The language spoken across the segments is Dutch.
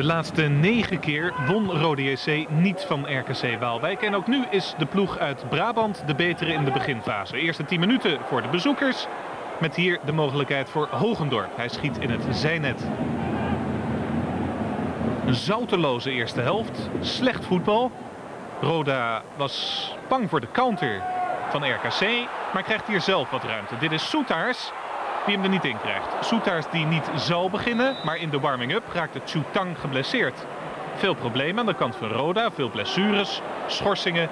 De laatste negen keer won Rode JC niet van RKC Waalwijk. En ook nu is de ploeg uit Brabant de betere in de beginfase. Eerste 10 minuten voor de bezoekers. Met hier de mogelijkheid voor Hogendorp. Hij schiet in het zijnet. Een zouteloze eerste helft. Slecht voetbal. Roda was bang voor de counter van RKC. Maar krijgt hier zelf wat ruimte. Dit is Soetaars die hem er niet in krijgt. Soetaars die niet zou beginnen, maar in de warming-up raakte Tang geblesseerd. Veel problemen aan de kant van Roda, veel blessures, schorsingen.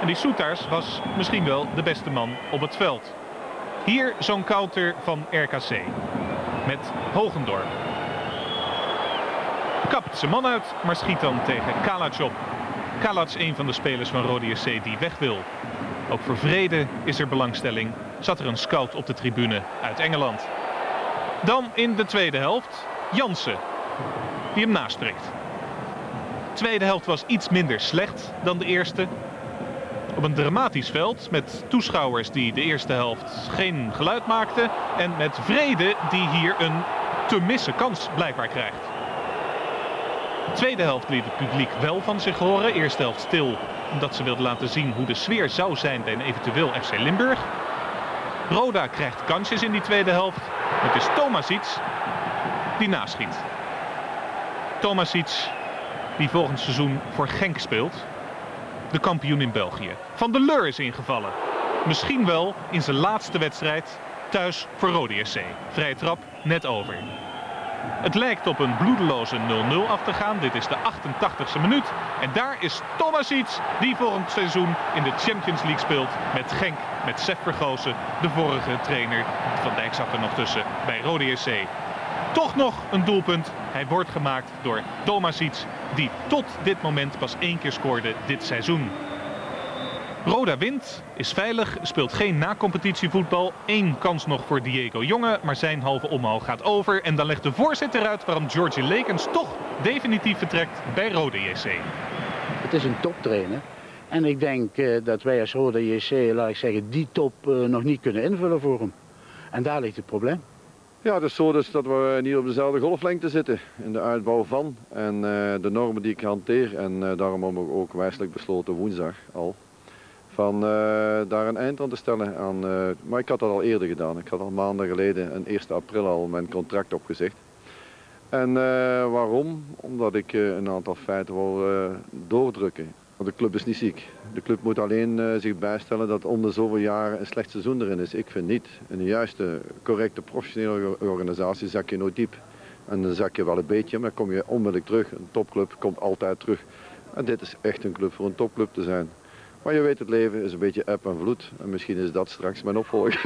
En die Soetaars was misschien wel de beste man op het veld. Hier zo'n counter van RKC. Met Hogendorp. Kapt zijn man uit, maar schiet dan tegen Kalac op. Kalac een van de spelers van Rode SC die weg wil. Ook voor Vrede is er belangstelling. Zat er een scout op de tribune uit Engeland. Dan in de tweede helft Jansen, die hem naspreekt. De tweede helft was iets minder slecht dan de eerste. Op een dramatisch veld met toeschouwers die de eerste helft geen geluid maakten. En met Vrede die hier een te missen kans blijkbaar krijgt. De tweede helft liet het publiek wel van zich horen. Eerste helft stil omdat ze wilden laten zien hoe de sfeer zou zijn bij een eventueel FC Limburg. Roda krijgt kansjes in die tweede helft. Het is Tomasic die naschiet. Tomasic die volgend seizoen voor Genk speelt. De kampioen in België. Van der Leur is ingevallen. Misschien wel in zijn laatste wedstrijd thuis voor Rode SC. Vrije trap net over. Het lijkt op een bloedeloze 0-0 af te gaan. Dit is de 88e minuut. En daar is Tomasic die volgend seizoen in de Champions League speelt met Genk. Met Sef Vergozen, de vorige trainer. Van Dijk zat er nog tussen bij Rode SC. Toch nog een doelpunt. Hij wordt gemaakt door Tomasic die tot dit moment pas één keer scoorde dit seizoen. Roda wint, is veilig, speelt geen na-competitievoetbal. Eén kans nog voor Diego Jonge, maar zijn halve omhaal gaat over. En dan legt de voorzitter uit waarom Georgie Lekens toch definitief vertrekt bij Roda JC. Het is een toptrainer. En ik denk uh, dat wij als Roda JC, laat ik zeggen, die top uh, nog niet kunnen invullen voor hem. En daar ligt het probleem. Ja, het is zo dus dat we niet op dezelfde golflengte zitten in de uitbouw van. En uh, de normen die ik hanteer. En daarom hebben we ook wijselijk besloten woensdag al van uh, daar een eind aan te stellen. Aan, uh, maar ik had dat al eerder gedaan. Ik had al maanden geleden, een 1 april al, mijn contract opgezegd. En uh, waarom? Omdat ik een aantal feiten wil doordrukken. Want de club is niet ziek. De club moet alleen zich bijstellen dat om de zoveel jaren een slecht seizoen erin is. Ik vind niet. In de juiste, correcte, professionele organisatie zak je nooit diep. En dan zak je wel een beetje, maar kom je onmiddellijk terug. Een topclub komt altijd terug. En dit is echt een club voor een topclub te zijn. Maar je weet, het leven is een beetje eb en vloed. En misschien is dat straks mijn opvolger.